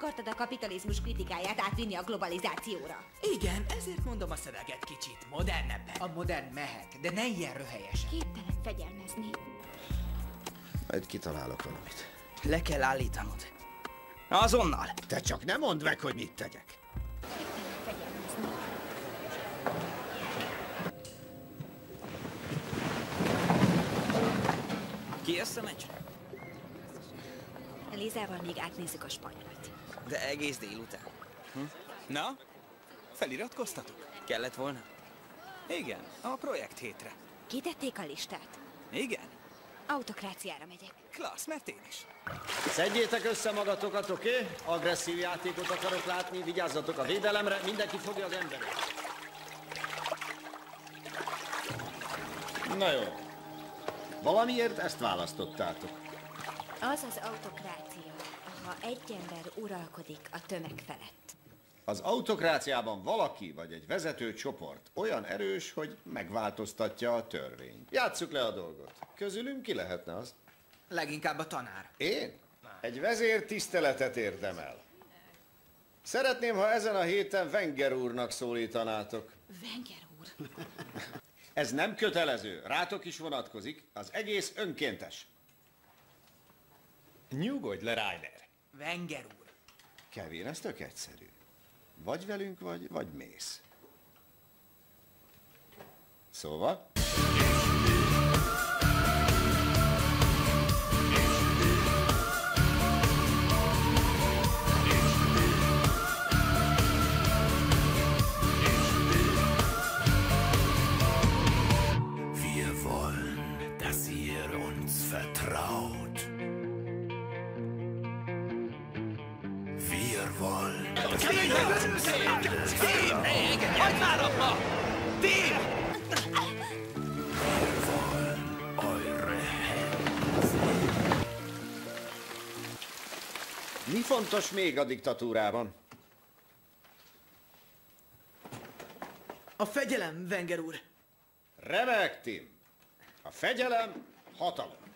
akartad a kapitalizmus kritikáját átvinni a globalizációra. Igen, ezért mondom a szöveget kicsit modernebben. A modern mehet, de ne ilyen röhelyesen. Képtelen fegyelmezni. Majd kitalálok valamit. Le kell állítanod. Azonnal. Te csak nem mondd meg, hogy mit tegyek. Ki jössz a meccsre? Lizával még átnézzük a spanyolt. De egész délután. Hm? Na? Feliratkoztatok? Kellett volna? Igen, a projekt hétre. Kitették a listát? Igen? Autokráciára megyek. Klassz, mert én is. Szedjétek össze magatokat, oké? Okay? Agresszív játékot akarok látni, vigyázzatok a védelemre, mindenki fogja az emberét. Na jó. Valamiért ezt választottátok. Az az autokrácia, ha egy ember uralkodik a tömeg felett. Az autokráciában valaki vagy egy vezető csoport olyan erős, hogy megváltoztatja a törvényt. Játsszuk le a dolgot. Közülünk ki lehetne az? Leginkább a tanár. Én? Egy vezér tiszteletet érdemel. Szeretném, ha ezen a héten Wenger úrnak szólítanátok. Wenger úr. Ez nem kötelező, rátok is vonatkozik, az egész önkéntes. Nyugodj le, Ryder. Wenger úr. Kevin, ez tök egyszerű. Vagy velünk vagy, vagy mész. Szóval? Wir wollen, dass ihr uns vertraut. Vertraut. Hagyd már abba! Hände. Mi fontos még a diktatúrában? A fegyelem, Wenger úr. Remek, Tim! A fegyelem hatalom.